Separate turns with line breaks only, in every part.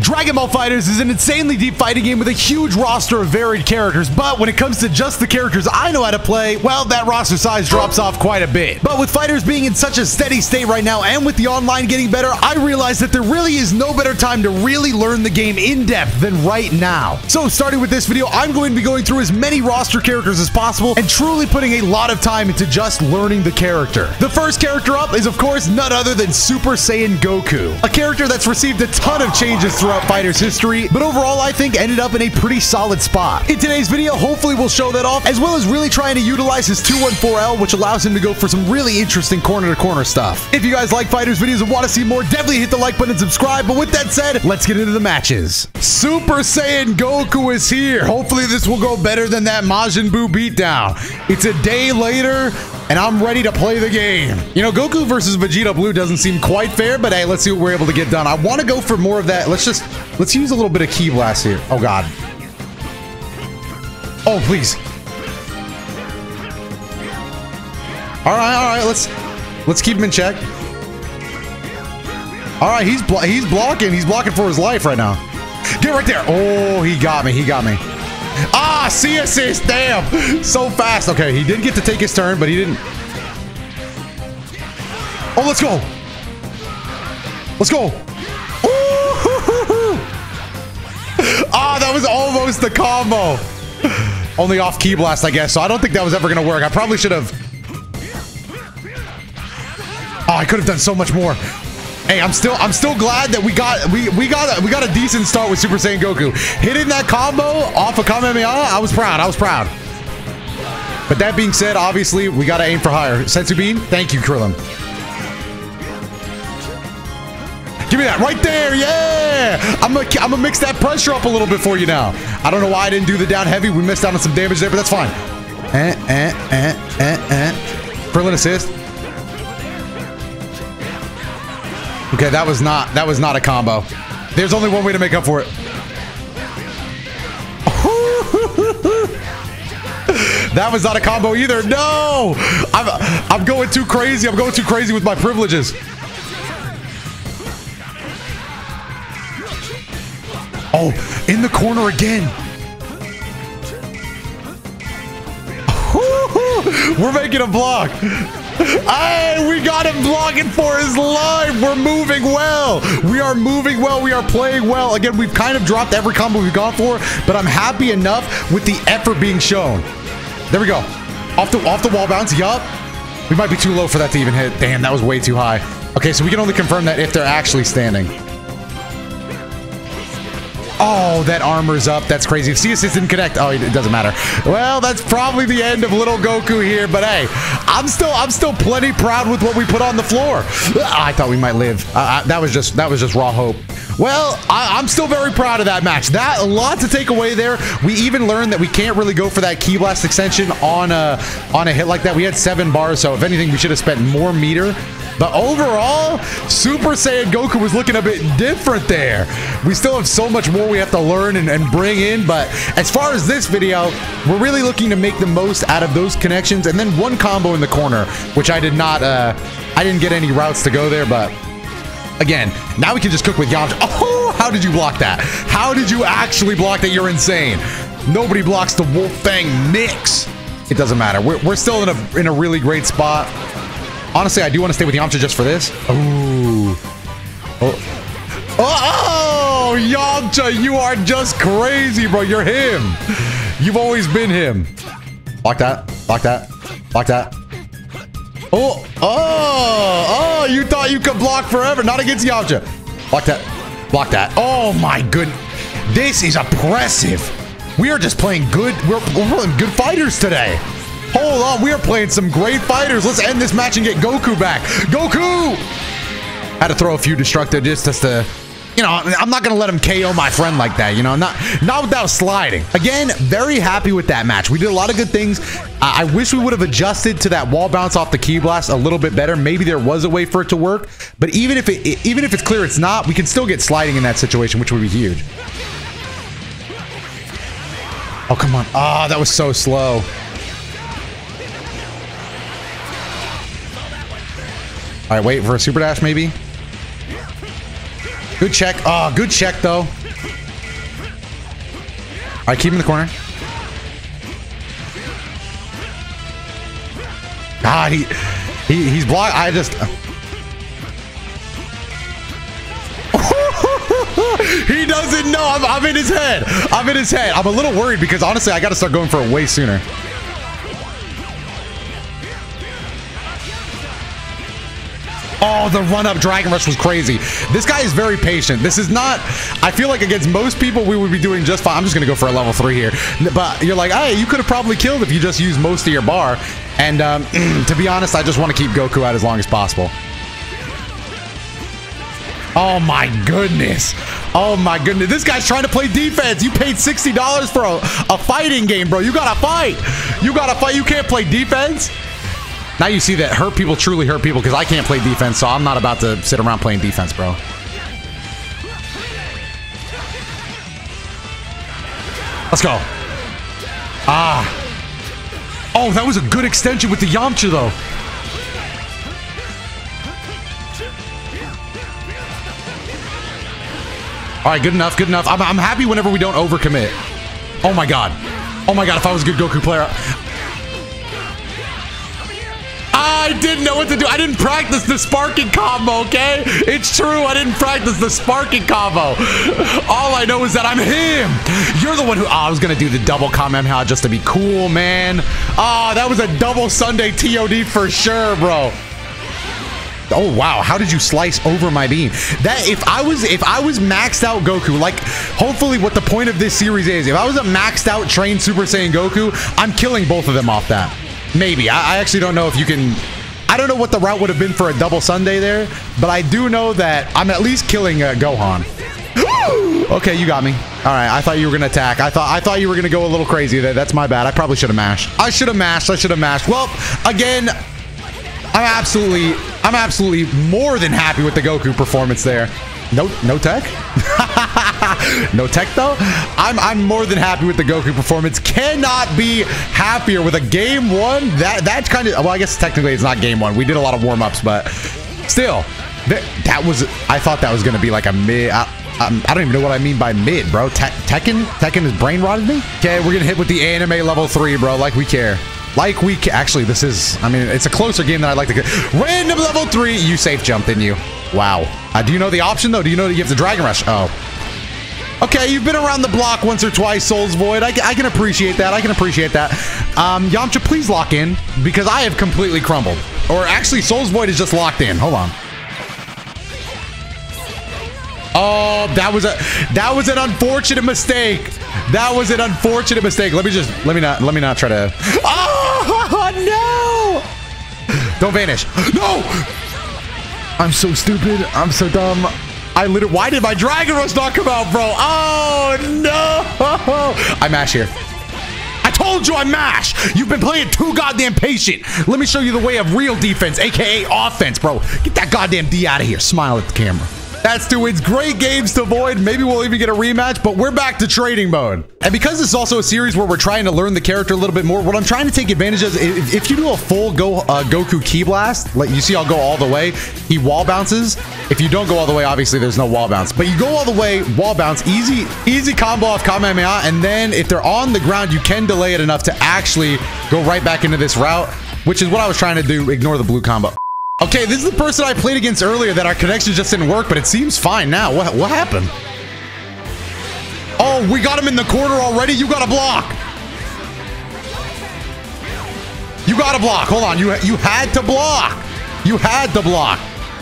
Dragon Ball FighterZ is an insanely deep fighting game with a huge roster of varied characters, but when it comes to just the characters I know how to play, well, that roster size drops off quite a bit. But with FighterZ being in such a steady state right now, and with the online getting better, I realized that there really is no better time to really learn the game in depth than right now. So starting with this video, I'm going to be going through as many roster characters as possible and truly putting a lot of time into just learning the character. The first character up is of course none other than Super Saiyan Goku, a character that's received a ton of changes throughout throughout Fighter's history, but overall I think ended up in a pretty solid spot. In today's video, hopefully we'll show that off, as well as really trying to utilize his 214L, which allows him to go for some really interesting corner-to-corner -corner stuff. If you guys like FighterZ videos and want to see more, definitely hit the like button and subscribe, but with that said, let's get into the matches. Super Saiyan Goku is here. Hopefully this will go better than that Majin Buu beatdown. It's a day later, and I'm ready to play the game. You know, Goku versus Vegeta Blue doesn't seem quite fair, but hey, let's see what we're able to get done. I want to go for more of that. Let's just, let's use a little bit of Ki Blast here. Oh, God. Oh, please. All right, all right, let's, let's keep him in check. All right, he's, blo he's blocking. He's blocking for his life right now. Get right there. Oh, he got me. He got me. Ah, C assist. Damn. So fast. Okay, he did get to take his turn, but he didn't. Oh, let's go. Let's go. Ah, that was almost the combo. Only off Ki Blast, I guess. So I don't think that was ever going to work. I probably should have. Oh, I could have done so much more. Hey, I'm still I'm still glad that we got we we got a, we got a decent start with Super Saiyan Goku. Hitting that combo off of Kamehameha, I was proud. I was proud. But that being said, obviously we got to aim for higher. Senzu Bean, thank you, Krillin. Give me that right there, yeah! I'm gonna I'm gonna mix that pressure up a little bit for you now. I don't know why I didn't do the down heavy. We missed out on some damage there, but that's fine. Eh, eh, eh, eh, eh. Krillin assist. Okay, that was not that was not a combo. There's only one way to make up for it. that was not a combo either. No! I'm I'm going too crazy. I'm going too crazy with my privileges. Oh, in the corner again. We're making a block. Hey, we got him blocking for his life. We're moving well. We are moving well. We are playing well. Again, we've kind of dropped every combo we've gone for, but I'm happy enough with the effort being shown. There we go. Off the off the wall bounce. Yup. We might be too low for that to even hit. Damn, that was way too high. Okay, so we can only confirm that if they're actually standing. Oh, that armor's up. That's crazy. C assist didn't connect, oh, it doesn't matter. Well, that's probably the end of little Goku here. But hey, I'm still, I'm still plenty proud with what we put on the floor. I thought we might live. Uh, that was just, that was just raw hope. Well, I, am still very proud of that match. That a lot to take away there. We even learned that we can't really go for that Ki Blast extension on a on a hit like that. We had seven bars, so if anything, we should have spent more meter. But overall, Super Saiyan Goku was looking a bit different there. We still have so much more we have to learn and, and bring in, but as far as this video, we're really looking to make the most out of those connections and then one combo in the corner, which I did not, uh, I didn't get any routes to go there, but again, now we can just cook with Yamcha. Oh, how did you block that? How did you actually block that? You're insane. Nobody blocks the Wolf Fang mix. It doesn't matter. We're, we're still in a, in a really great spot. Honestly, I do want to stay with Yamcha just for this. Ooh. Oh. oh. Oh, Yamcha, you are just crazy, bro. You're him. You've always been him. Block that. Block that. Block that. Oh, oh, oh, you thought you could block forever. Not against Yamcha. Block that. Block that. Oh, my good. This is oppressive. We are just playing good. We're, we're playing good FighterZ today. Hold on, we are playing some great FighterZ. Let's end this match and get Goku back. Goku! Had to throw a few destructive just, just to, you know, I'm not to let him KO my friend like that, you know, not not without sliding. Again, very happy with that match. We did a lot of good things. I, I wish we would have adjusted to that wall bounce off the Ki Blast a little bit better. Maybe there was a way for it to work, but even if it even if it's clear it's not, we can still get sliding in that situation, which would be huge. Oh, come on. Ah, oh, that was so slow. All right, wait for a super dash, maybe. Good check. Oh, good check, though. All right, keep him in the corner. God, he, he he's blocked. I just. he doesn't know. I'm, I'm in his head. I'm in his head. I'm a little worried because honestly, I got to start going for it way sooner. Oh, the run up Dragon Rush was crazy. This guy is very patient. This is not, I feel like against most people, we would be doing just fine. I'm just going to go for a level three here. But you're like, hey, you could have probably killed if you just used most of your bar. And um, to be honest, I just want to keep Goku out as long as possible. Oh my goodness. Oh my goodness. This guy's trying to play defense. You paid $60 for a, a fighting game, bro. You got to fight. You got to fight. You can't play defense. Now you see that hurt people truly hurt people because I can't play defense, so I'm not about to sit around playing defense, bro. Let's go. Ah. Oh, that was a good extension with the Yamcha, though. All right, good enough, good enough. I'm, I'm happy whenever we don't overcommit. Oh my god. Oh my god, if I was a good Goku player. I didn't know what to do. I didn't practice the sparking combo, okay? It's true. I didn't practice the sparking combo. All I know is that I'm him. You're the one who... Oh, I was going to do the double Kamehameha just to be cool, man. Oh, that was a double Sunday TOD for sure, bro. Oh wow, how did you slice over my beam? That if I was if I was maxed out Goku, like hopefully what the point of this series is, if I was a maxed out trained Super Saiyan Goku, I'm killing both of them off that. Maybe. I, I actually don't know if you can I don't know what the route would have been for a double Sunday there, but I do know that I'm at least killing uh, Gohan. okay, you got me. All right, I thought you were gonna attack. I thought I thought you were gonna go a little crazy. There, that's my bad. I probably should have mashed. I should have mashed. I should have mashed. Well, again, I'm absolutely, I'm absolutely more than happy with the Goku performance there. No, no tech? no tech though? I'm, I'm more than happy with the Goku performance. Cannot be happier with a game one. That, that's kind of, well, I guess technically it's not game one. We did a lot of warm-ups, but still, that, that was, I thought that was going to be like a mid, I, I, don't even know what I mean by mid, bro. Te Tekken? Tekken has brain rotted me? Okay, we're going to hit with the anime level three, bro, like we care. Like we actually, this is. I mean, it's a closer game than I'd like to get. Random level three. You safe jump, didn't you? Wow. Uh, do you know the option though? Do you know that you have the Dragon Rush? Oh. Okay, you've been around the block once or twice, Souls Void. I, I can appreciate that. I can appreciate that. Um, Yamcha, please lock in because I have completely crumbled. Or actually, Souls Void is just locked in. Hold on. Oh, that was a that was an unfortunate mistake. That was an unfortunate mistake. Let me just let me not let me not try to. Oh no! Don't vanish. No! I'm so stupid. I'm so dumb. I literally. Why did my Dragon Rush not come out, bro? Oh no! I mash here. I told you I mash. You've been playing too goddamn patient. Let me show you the way of real defense, aka offense, bro. Get that goddamn D out of here. Smile at the camera. That's two wins. Great games to Void. Maybe we'll even get a rematch, but we're back to trading mode. And because this is also a series where we're trying to learn the character a little bit more, what I'm trying to take advantage of is if, you do a full Go uh, Goku Ki Blast, like you see I'll go all the way, he wall bounces. If you don't go all the way, obviously there's no wall bounce. But you go all the way, wall bounce, easy, easy combo off Kamehameha, and then if they're on the ground, you can delay it enough to actually go right back into this route, which is what I was trying to do, ignore the blue combo. Okay, this is the person I played against earlier that our connection just didn't work, but it seems fine now. What, what happened? Oh, we got him in the corner already? You got a block. You got a block. Hold on. You, you had to block. You had to block.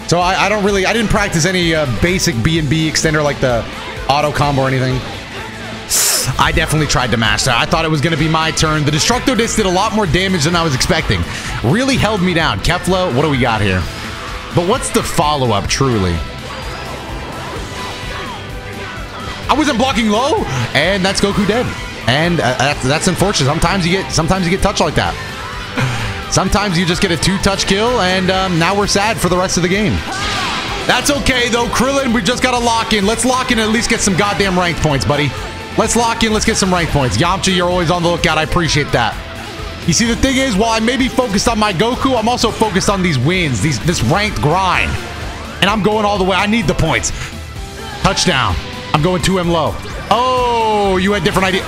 So I, I don't really, I didn't practice any uh, basic B&B extender like the auto combo or anything. I definitely tried to mash that. I thought it was going to be my turn. The Destructo Disc did a lot more damage than I was expecting. Really held me down. Kefla, what do we got here? But what's the follow-up, truly? I wasn't blocking low, and that's Goku dead. And uh, that's, that's unfortunate. Sometimes you get sometimes you get touched like that. Sometimes you just get a two-touch kill, and um, now we're sad for the rest of the game. That's okay, though. Krillin, we just got to lock in. Let's lock in and at least get some goddamn ranked points, buddy. Let's lock in. Let's get some rank points. Yamcha, you're always on the lookout. I appreciate that. You see, the thing is, while I may be focused on my Goku, I'm also focused on these wins, these this ranked grind. And I'm going all the way. I need the points. Touchdown. I'm going 2M low. Oh, you had different ideas.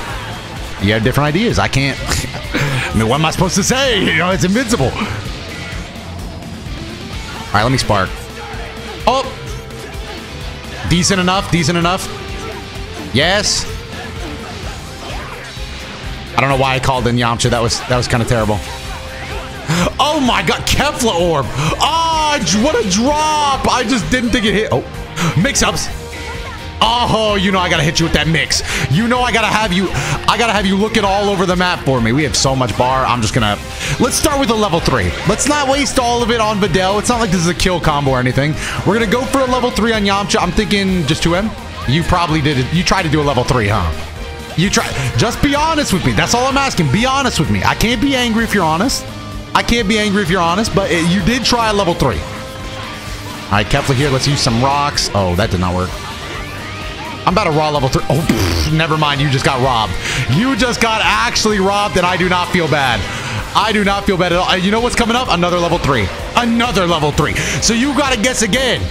You had different ideas. I can't. I mean, what am I supposed to say? You know, it's invincible. All right, let me spark. Oh. Decent enough. Decent enough. Yes. I don't know why I called in Yamcha. That was that was kind of terrible. Oh my god, Kefla Orb. Ah, oh, what a drop. I just didn't think it hit. Oh, mix-ups. Oh, you know I gotta hit you with that mix. You know I gotta have you, I gotta have you looking all over the map for me. We have so much bar. I'm just gonna, let's start with a level three. Let's not waste all of it on Videl. It's not like this is a kill combo or anything. We're gonna go for a level three on Yamcha. I'm thinking just 2M. You probably did it. You tried to do a level three, huh? You try, just be honest with me. That's all I'm asking. Be honest with me. I can't be angry if you're honest. I can't be angry if you're honest, but it, you did try a level three. All right, Kefla here. Let's use some rocks. Oh, that did not work. I'm about to raw level three. Oh, pff, never mind. You just got robbed. You just got actually robbed, and I do not feel bad. I do not feel bad at all. Uh, you know what's coming up? Another level three. Another level three. So you got to guess again.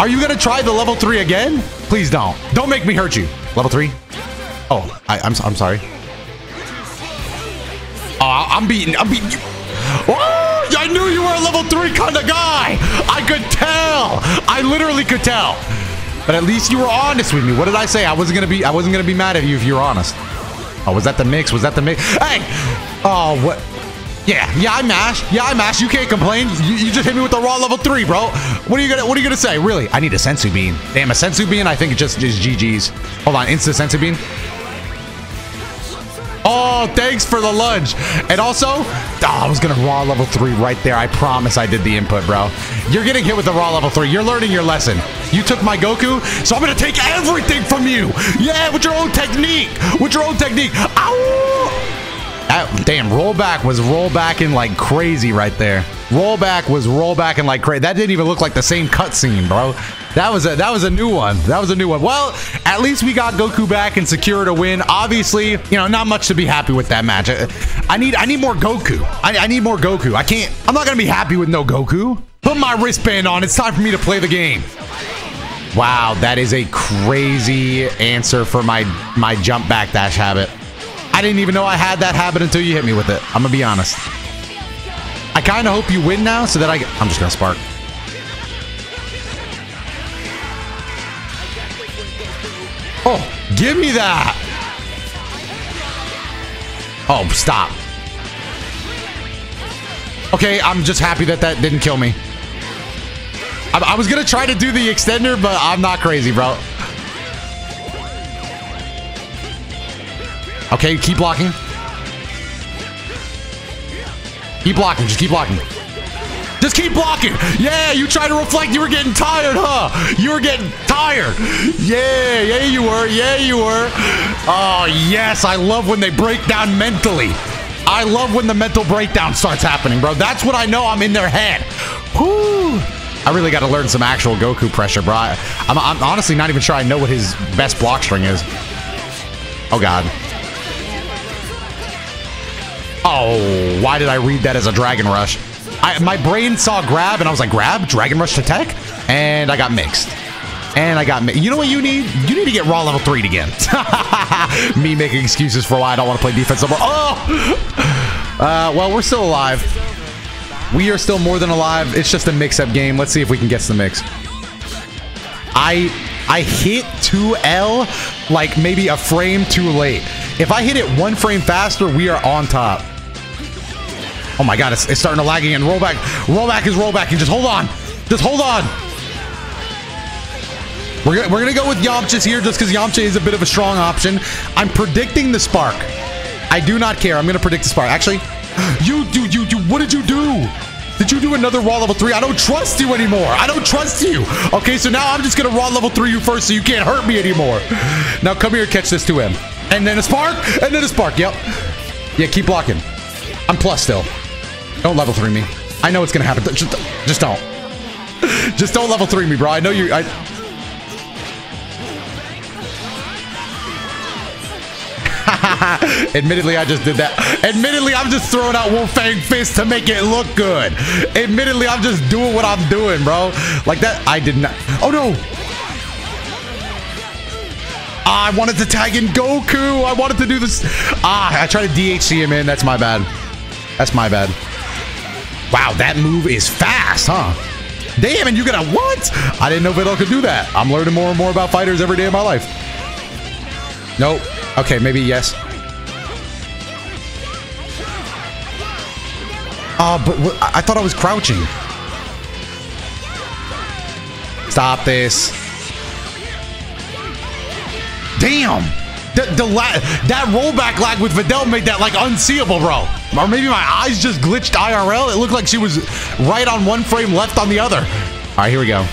Are you to try the level three again? Please don't. Don't make me hurt you. Level three? Oh, I, am I'm, I'm sorry. Oh, I'm beating. I'm beating you. Oh, I knew you were a level three kind of guy. I could tell. I literally could tell. But at least you were honest with me. What did I say? I wasn't gonna be. I wasn't gonna be mad at you if you were honest. Oh, was that the mix? Was that the mix? Hey! Oh, what? Yeah, yeah, I mashed. Yeah, I mashed. You can't complain. You, you, just hit me with the raw level three, bro. What are you gonna What are you gonna say? Really? I need a senzu bean. Damn, a senzu bean. I think it just is GG's. Hold on, insta senzu bean. Oh, thanks for the lunge. And also, oh, I was going to raw level three right there. I promise I did the input, bro. You're getting hit with the raw level three. You're learning your lesson. You took my Goku, so I'm going to take everything from you. Yeah, with your own technique. With your own technique. Ow! Damn, rollback was rollbacking like crazy right there. Rollback was rollbacking like crazy. That didn't even look like the same cutscene, bro. That was a that was a new one. That was a new one. Well, at least we got Goku back and secured a win. Obviously, you know, not much to be happy with that match. I need I need more Goku. I, I need more Goku. I can't. I'm not gonna be happy with no Goku. Put my wristband on. It's time for me to play the game. Wow, that is a crazy answer for my my jump backdash habit. I didn't even know I had that habit until you hit me with it. I'm gonna be honest. Kind of hope you win now so that I... get... I'm just going to spark. Oh, give me that. Oh, stop. Okay, I'm just happy that that didn't kill me. I, I was going to try to do the extender, but I'm not crazy, bro. Okay, keep blocking. Keep blocking. Just keep blocking. Just keep blocking. Yeah, you tried to reflect. You were getting tired, huh? You were getting tired. Yeah, yeah, you were. Yeah, you were. Oh, yes. I love when they break down mentally. I love when the mental breakdown starts happening, bro. That's what I know I'm in their head. Whew. I really got to learn some actual Goku pressure, bro. I'm, I'm honestly not even sure I know what his best block string is. Oh, God. Oh, why did I read that as a Dragon Rush? I, my brain saw grab, and I was like, grab? Dragon Rush to tech? And I got mixed. And I got mi You know what you need? You need to get raw level 3 again. Me making excuses for why I don't want to play defense anymore. Oh! Uh, well, we're still alive. We are still more than alive. It's just a mix-up game. Let's see if we can get to the mix. I I hit 2L like maybe a frame too late. If I hit it one frame faster, we are on top. Oh my god, it's, it's starting to lag again. Rollback. Rollback is rollback. And just hold on. Just hold on. We're gonna, we're gonna go with Yamcha's here just because Yamcha is a bit of a strong option. I'm predicting the spark. I do not care. I'm gonna predict the spark. Actually, you do you you what did you do? Did you do another raw level three? I don't trust you anymore. I don't trust you. Okay, so now I'm just gonna raw level three you first so you can't hurt me anymore. Now come here, catch this to him. And then a spark, and then a spark. Yep. Yeah, keep blocking. I'm plus still. Don't level three me. I know it's gonna happen. Just, just don't. Just don't level three me, bro. I know you. I. Admittedly, I just did that. Admittedly, I'm just throwing out Wolf Fang Fist to make it look good. Admittedly, I'm just doing what I'm doing, bro. Like that, I did not. Oh no. I wanted to tag in Goku. I wanted to do this. Ah, I tried to DHC him in. That's my bad. That's my bad. Wow, that move is fast, huh? Damn, and you got a what? I didn't know Videl could do that. I'm learning more and more about FighterZ every day of my life. Nope. Okay, maybe yes. Oh, but I thought I was crouching. Stop this. Damn. The, the that rollback lag with Videl made that like unseeable, bro. Or maybe my eyes just glitched IRL. It looked like she was right on one frame, left on the other. All right, here we go.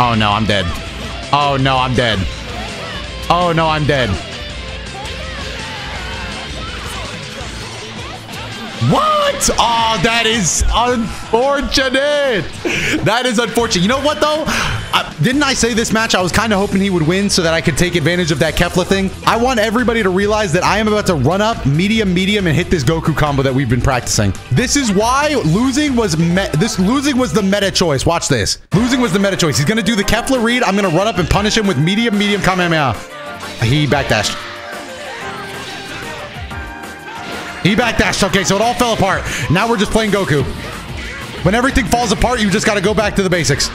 Oh no, I'm dead. Oh no, I'm dead. Oh no, I'm dead. What? Oh, that is unfortunate. That is unfortunate. You know what, though? I, didn't I say this match I was kind of hoping he would win so that I could take advantage of that Kefla thing? I want everybody to realize that I am about to run up medium, medium, and hit this Goku combo that we've been practicing. This is why losing was this losing was the meta choice. Watch this. Losing was the meta choice. He's going to do the Kefla read. I'm going to run up and punish him with medium, medium Kamehameha. He backdashed. He backdashed. Okay, so it all fell apart. Now we're just playing Goku. When everything falls apart, you just got to go back to the basics.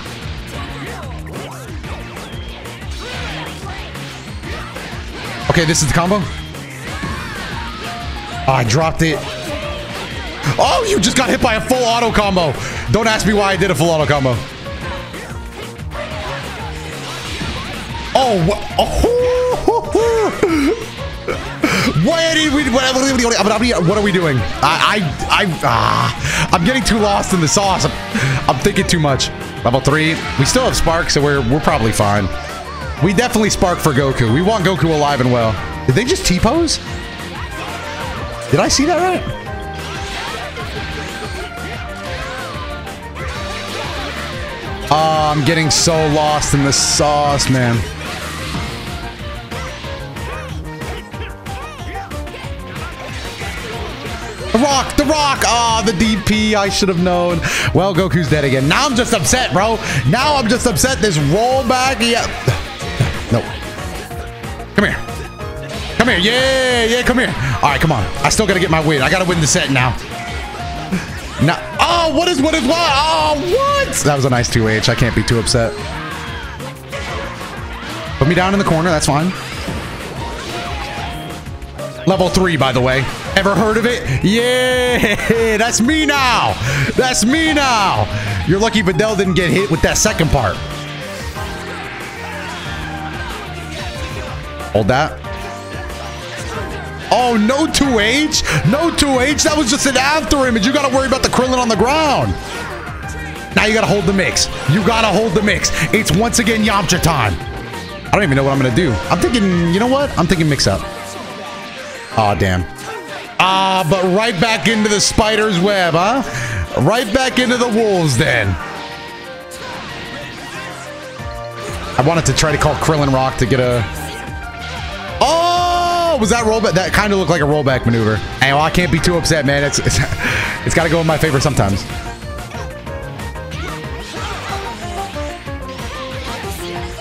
Okay, this is the combo. Oh, I dropped it. Oh, you just got hit by a full auto combo. Don't ask me why I did a full auto combo. Oh, what? Oh. What are we, what are we doing? I, I, I, ah, I'm getting too lost in the sauce. I'm, I'm thinking too much. Level three. We still have Spark, so we're, we're probably fine. We definitely Spark for Goku. We want Goku alive and well. Did they just T-pose? Did I see that right? Oh, I'm getting so lost in the sauce, man. The Rock, The Rock. Ah, oh, the DP. I should have known. Well, Goku's dead again. Now I'm just upset, bro. Now I'm just upset. This rollback. Yeah. No. Come here. Come here. Yeah, yeah, come here. All right, come on. I still got to get my win. I got to win the set now. Now. Oh, what is what is what? Oh, what? That was a nice 2H. I can't be too upset. Put me down in the corner. That's fine. Level 3, by the way. Ever heard of it? Yeah, that's me now. That's me now. You're lucky Videl didn't get hit with that second part. Hold that. Oh, no 2H. No 2H. That was just an after image. You got to worry about the Krillin on the ground. Now you got to hold the mix. You got to hold the mix. It's once again Yamcha time. I don't even know what I'm going to do. I'm thinking, you know what? I'm thinking mix up. Oh, damn. Ah, but right back into the spider's web, huh? Right back into the wolves then. I wanted to try to call Krillin Rock to get a... Oh! Was that rollback? That kind of looked like a rollback maneuver. Hey, well, I can't be too upset, man. It's, it's, it's got to go in my favor sometimes.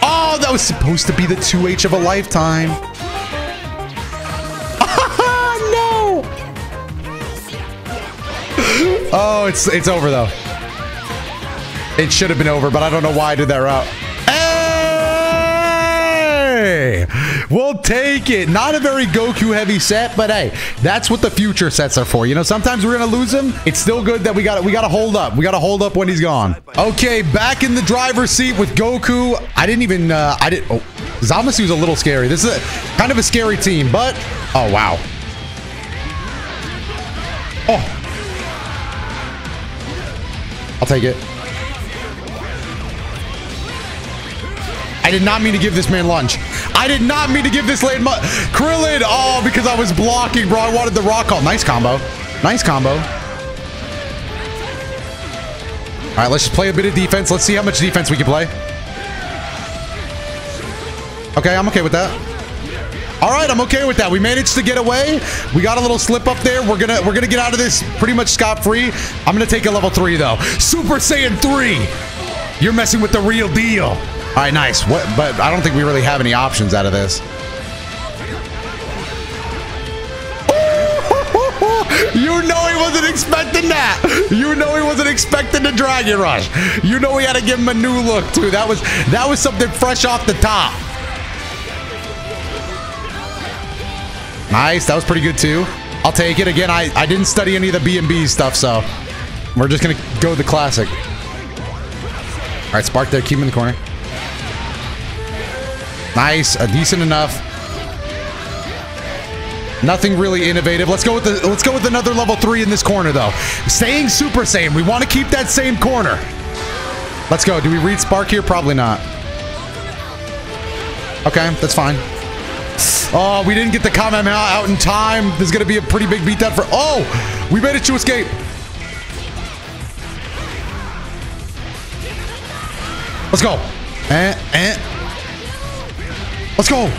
Oh, that was supposed to be the 2H of a lifetime. Oh, it's it's over though. It should have been over, but I don't know why I did that route. Hey! We'll take it. Not a very Goku heavy set, but hey, that's what the future sets are for. You know, sometimes we're gonna lose him. It's still good that we got we got to hold up. We got to hold up when he's gone. Okay, back in the driver's seat with Goku. I didn't even uh, I didn't. Oh, Zamasu's a little scary. This is a, kind of a scary team, but oh wow. I'll take it. I did not mean to give this man lunch. I did not mean to give this lane Krillin. Oh, because I was blocking, bro. I wanted the rock call. Nice combo. Nice combo. All right, let's just play a bit of defense. Let's see how much defense we can play. Okay, I'm okay with that. All right, I'm okay with that. We managed to get away. We got a little slip up there. We're gonna we're gonna get out of this pretty much scot free. I'm gonna take a level three though. Super Saiyan three. You're messing with the real deal. All right, nice. What? But I don't think we really have any options out of this. You know he wasn't expecting that. You know he wasn't expecting the Dragon Rush. You know we had to give him a new look too. That was that was something fresh off the top. Nice. That was pretty good too. I'll take it. Again, I, I didn't study any of the B&B stuff, so we're just going to go the classic. All right, Spark there. Keep him in the corner. Nice. A decent enough. Nothing really innovative. Let's go with the let's go with another level three in this corner though. Staying Super Saiyan. We want to keep that same corner. Let's go. Do we read Spark here? Probably not. Okay, that's fine. Oh, we didn't get the Kamehameha out in time. There's going to be a pretty big beatdown for... Oh! We made it to escape. Let's go. Eh, eh. Let's go.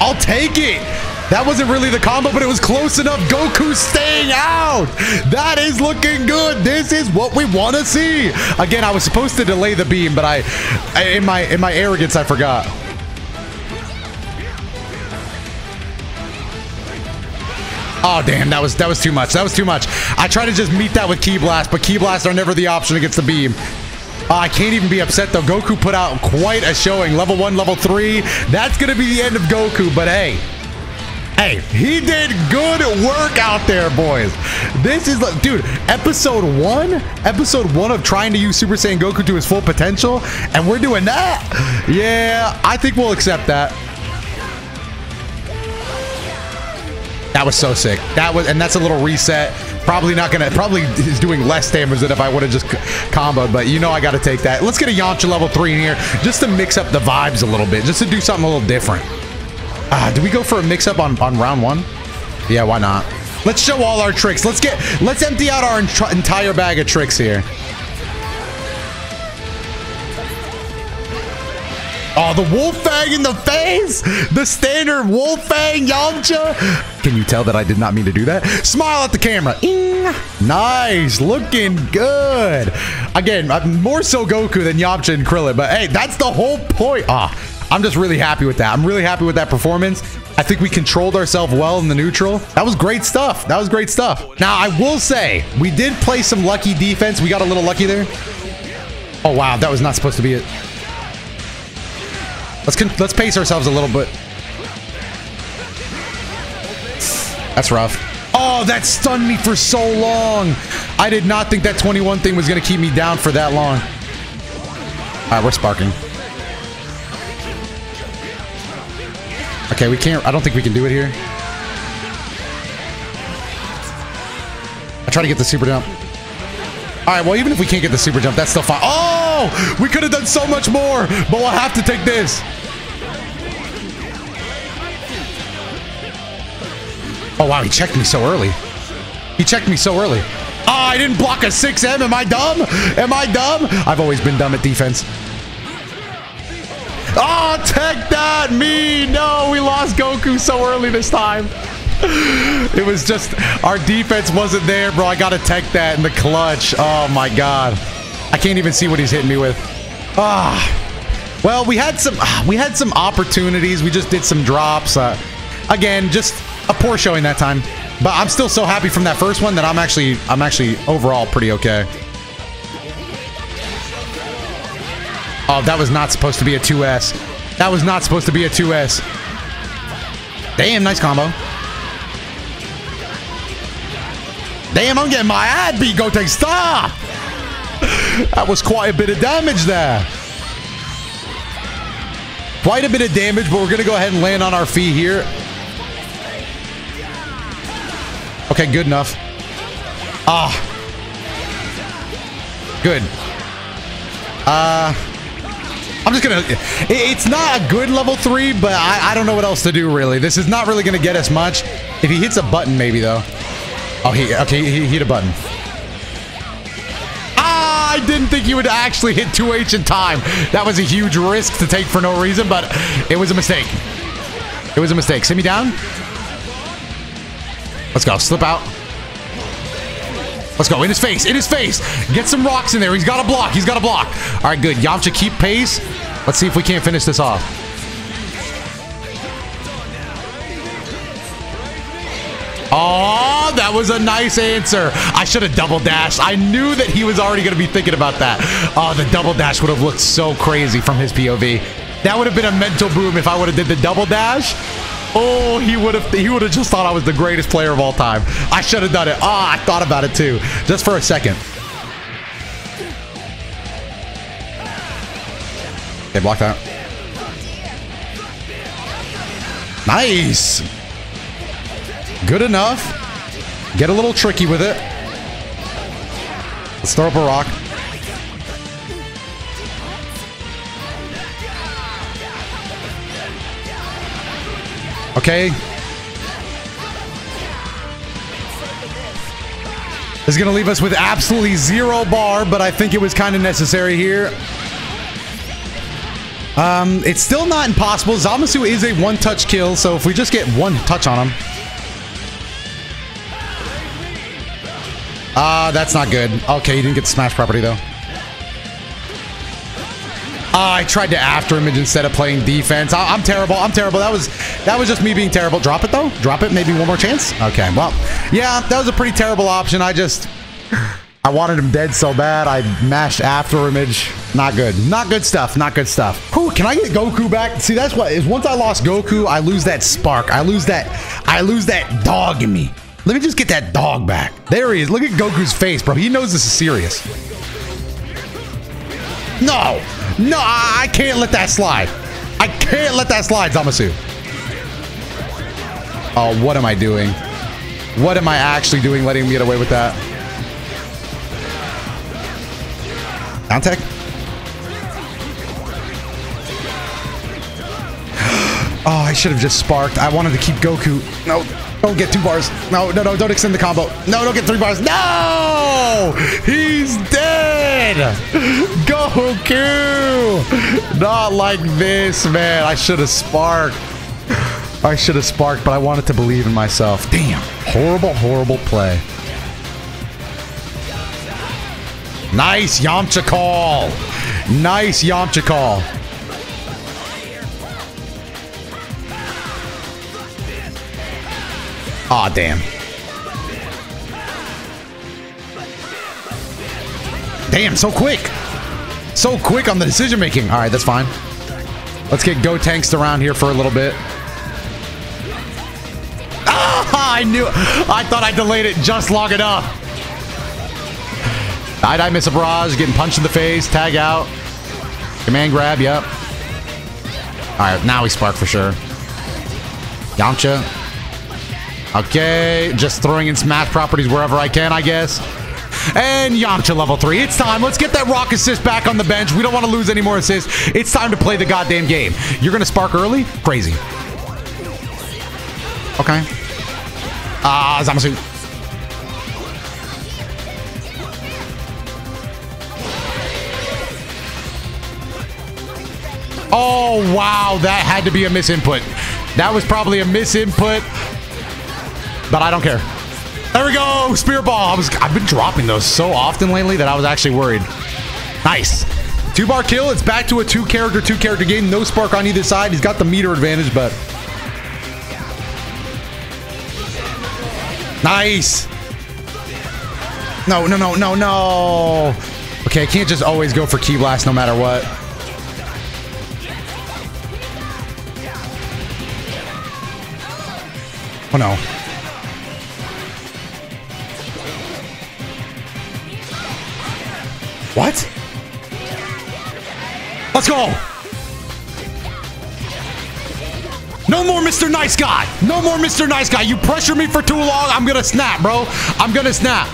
I'll take it. That wasn't really the combo, but it was close enough. Goku staying out. That is looking good. This is what we want to see. Again, I was supposed to delay the beam, but I, in my in my arrogance, I forgot. Oh damn, that was that was too much. That was too much. I tried to just meet that with Ki Blast, but Ki Blast are never the option against the beam. Oh, I can't even be upset though. Goku put out quite a showing. Level one, level three. That's gonna be the end of Goku, but hey. Hey, he did good work out there, boys. This is, like, dude, episode one, episode one of trying to use Super Saiyan Goku to his full potential, and we're doing that. Yeah, I think we'll accept that. That was so sick. That was, and that's a little reset. Probably not gonna, probably is doing less damage than if I would have just comboed, but you know I gotta take that. Let's get a Yamcha level three in here, just to mix up the vibes a little bit, just to do something a little different. Ah, do we go for a mix-up on, on round one? Yeah, why not? Let's show all our tricks. Let's get, let's empty out our entire bag of tricks here. Oh, the Wolf Fang in the face! The standard Wolf Fang Yamcha! Can you tell that I did not mean to do that? Smile at the camera. Ing. Nice, looking good. Again, I'm more so Goku than Yamcha and Krillin, but hey, that's the whole point. Ah, I'm just really happy with that. I'm really happy with that performance. I think we controlled ourselves well in the neutral. That was great stuff. That was great stuff. Now, I will say, we did play some lucky defense. We got a little lucky there. Oh, wow. That was not supposed to be it. Let's let's pace ourselves a little bit. That's rough. Oh, that stunned me for so long. I did not think that 21 thing was going to keep me down for that long. All right, we're sparking. Okay, we can't... I don't think we can do it here. I try to get the super jump. All right, well, even if we can't get the super jump, that's still fine. Oh! We could have done so much more, but we'll have to take this. Oh, wow, he checked me so early. He checked me so early. Oh, I didn't block a 6M. Am I dumb? Am I dumb? I've always been dumb at defense. Oh, take that! Me! No, we lost Goku so early this time. It was just, our defense wasn't there, bro. I gotta tech that in the clutch. Oh my god. I can't even see what he's hitting me with. Ah. Well, we had some, we had some opportunities. We just did some drops. Uh, again, just a poor showing that time. But I'm still so happy from that first one that I'm actually, I'm actually overall pretty okay. Oh, that was not supposed to be a 2S. That was not supposed to be a 2S. Damn, nice combo. Damn, I'm getting my ad beat. Go take stop. That was quite a bit of damage there. Quite a bit of damage, but we're going to go ahead and land on our feet here. Okay, good enough. Ah. Good. Uh... I'm just gonna... It's not a good level 3, but I, I don't know what else to do, really. This is not really gonna get us much. If he hits a button, maybe, though. Oh, he... Okay, he hit a button. I didn't think he would actually hit 2H in time. That was a huge risk to take for no reason, but it was a mistake. It was a mistake. Sit me down. Let's go. Slip out. Let's go. In his face. In his face. Get some rocks in there. He's got a block. He's got a block. All right, good. Yamcha, keep pace. Let's see if we can't finish this off. Oh, that was a nice answer. I should have double dashed. I knew that he was already going to be thinking about that. Oh, the double dash would have looked so crazy from his POV. That would have been a mental boom if I would have did the double dash. Oh, he would have he would have just thought I was the greatest player of all time. I should have done it. Ah, oh, I thought about it too. Just for a second. Okay, block that. Nice. Good enough. Get a little tricky with it. Let's throw up a rock. Okay. This is going to leave us with absolutely zero bar, but I think it was kind of necessary here. Um, it's still not impossible. Zamasu is a one-touch kill, so if we just get one touch on him. Ah, uh, that's not good. Okay, you didn't get the smash property, though. Uh, I tried to after image instead of playing defense. I am terrible. I'm terrible. That was that was just me being terrible. Drop it though. Drop it. Maybe one more chance. Okay. Well, yeah, that was a pretty terrible option. I just I wanted him dead so bad. I mashed after image. Not good. Not good stuff. Not good stuff. Whew, can I get Goku back? See, that's what is. Once I lost Goku, I lose that spark. I lose that. I lose that dog in me. Let me just get that dog back. There he is. Look at Goku's face, bro. He knows this is serious. No. No, I can't let that slide. I can't let that slide, Zamasu. Oh, what am I doing? What am I actually doing letting him get away with that? Down tech? Oh, I should have just sparked. I wanted to keep Goku. No, don't get two bars. No, no, no, don't extend the combo. No, don't get three bars. No! He's dead! Goku! Not like this, man. I should have sparked. I should have sparked, but I wanted to believe in myself. Damn. Horrible, horrible play. Nice Yamcha call. Nice Yamcha call. Aw, damn. Damn, so quick. So quick on the decision making. All right, that's fine. Let's get go Gotenks around here for a little bit. Ah, I knew. I thought I delayed it just long enough. I miss a barrage? Getting punched in the face. Tag out. Command grab. Yep. All right, now we spark for sure. Yamcha. Okay, just throwing in smash properties wherever I can, I guess. And Yamcha level 3. It's time. Let's get that rock assist back on the bench. We don't want to lose any more assists. It's time to play the goddamn game. You're going to spark early? Crazy. Okay. Ah, uh, Zamasu. Oh, wow. That had to be a misinput. That was probably a misinput. But I don't care. There we go. Spear ball. I was, I've been dropping those so often lately that I was actually worried. Nice. Two bar kill. It's back to a two character, two character game. No spark on either side. He's got the meter advantage, but. Nice. No, no, no, no, no. Okay, I can't just always go for Ki Blast no matter what. Oh no. What? Let's go. No more Mr. Nice Guy. No more Mr. Nice Guy. You pressure me for too long. I'm to snap, bro. I'm to snap.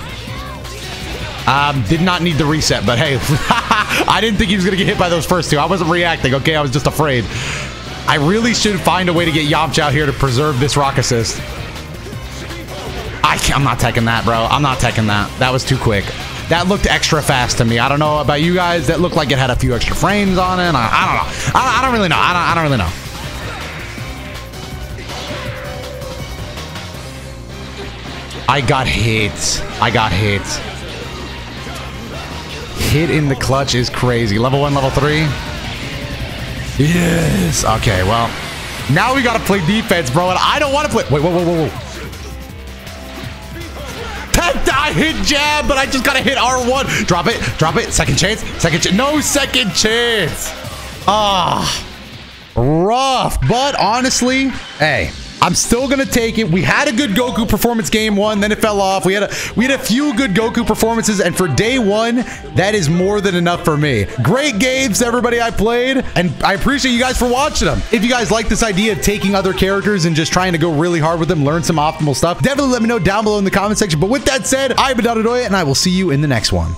Um, did not need the reset, but hey, I didn't think he was to get hit by those first two. I wasn't reacting, okay? I was just afraid. I really should find a way to get Yamcha out here to preserve this rock assist. I I'm not taking that, bro. I'm not taking that. That was too quick. That looked extra fast to me. I don't know about you guys. That looked like it had a few extra frames on it. I, I don't know. I, I, don't really know. I don't, I don't really know. I got hit. I got hit. hit in the clutch is crazy. Level one, level three. Yes. Okay, well, now we got to play defense, bro, and I don't want to play. Wait, whoa, whoa, whoa, whoa. I hit jab, but I just got to hit R1. Drop it, drop it. Second chance, second chance. No second chance. Ah, rough. But honestly, hey, I'm still gonna take it. We had a good Goku performance game one, then it fell off. We had a we had a few good Goku performances, and for day one, that is more than enough for me. Great games, everybody I played, and I appreciate you guys for watching them. If you guys like this idea of taking other characters and just trying to go really hard with them, learn some optimal stuff, definitely let me know down below in the comment section. But with that said, I've been DotoDoya, and I will see you in the next one.